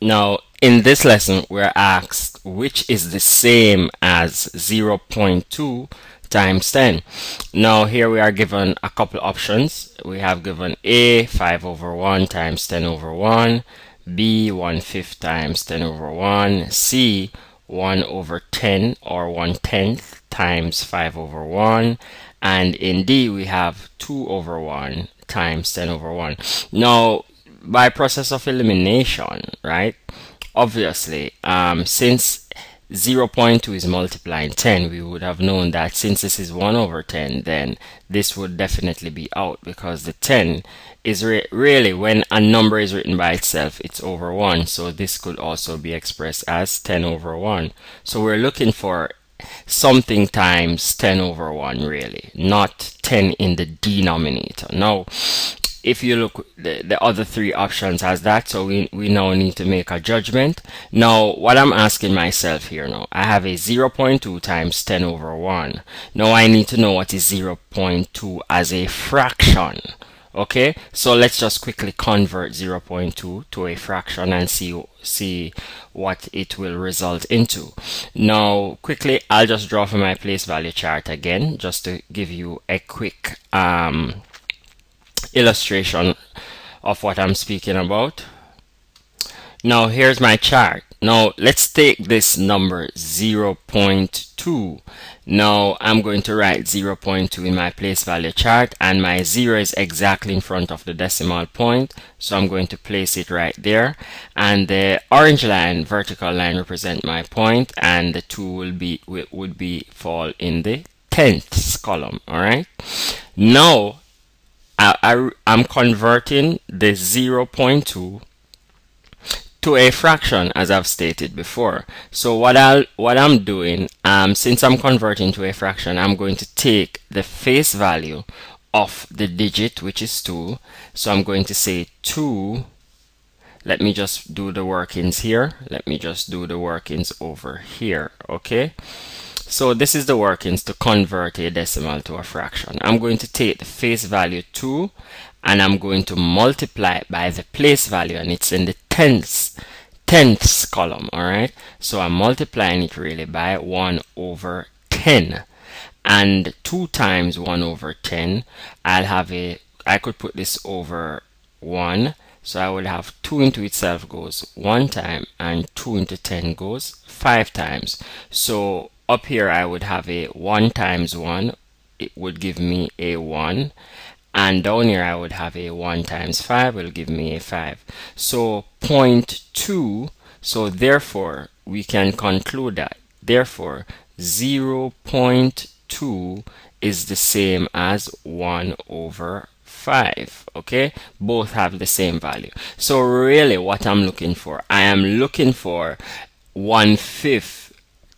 Now, in this lesson, we're asked which is the same as 0.2 times 10. Now, here we are given a couple options. We have given A 5 over 1 times 10 over 1, B 1 fifth times 10 over 1, C 1 over 10 or 1 tenth times 5 over 1, and in D we have 2 over 1 times 10 over 1. Now, by process of elimination, right, obviously, um, since 0.2 is multiplying 10, we would have known that since this is 1 over 10, then this would definitely be out because the 10 is re really when a number is written by itself, it's over 1. So this could also be expressed as 10 over 1. So we're looking for something times 10 over 1 really, not 10 in the denominator. Now, if you look the, the other three options has that so we, we now need to make a judgment. Now what I'm asking myself here now I have a 0.2 times 10 over 1 now I need to know what is 0.2 as a fraction okay? So let's just quickly convert 0.2 to a fraction and see see what it will result into. Now quickly I'll just draw for my place value chart again just to give you a quick um, illustration of what I'm speaking about. Now here's my chart. Now let's take this number 0.2. Now I'm going to write 0.2 in my place value chart and my 0 is exactly in front of the decimal point. So I'm going to place it right there and the orange line, vertical line represent my point and the 2 will be would be fall in the tenths column. Alright. Now I, I, I'm converting the 0.2 to a fraction as I've stated before. So what I what I'm doing um since I'm converting to a fraction I'm going to take the face value of the digit which is 2 so I'm going to say 2 let me just do the workings here. Let me just do the workings over here okay so this is the workings to convert a decimal to a fraction. I'm going to take the face value 2 and I'm going to multiply it by the place value and it's in the tenths tenths column alright so I'm multiplying it really by 1 over 10 and 2 times 1 over 10 I'll have a I could put this over 1 so I will have 2 into itself goes 1 time and 2 into 10 goes 5 times. So up here I would have a 1 times 1 it would give me a 1 and down here I would have a 1 times 5 will give me a 5 so 0.2 so therefore we can conclude that. Therefore 0.2 is the same as 1 over 5 okay? Both have the same value. So really what I'm looking for I am looking for 1 fifth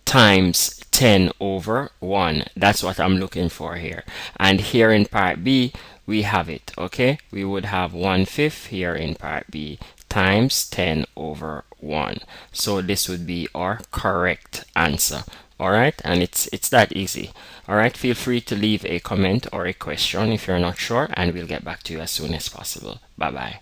times 10 over 1 that's what I'm looking for here. And here in part B we have it okay? We would have 1 fifth here in part B times 10 over 1 so this would be our correct answer alright and it's it's that easy. Alright feel free to leave a comment or a question if you're not sure and we'll get back to you as soon as possible. Bye bye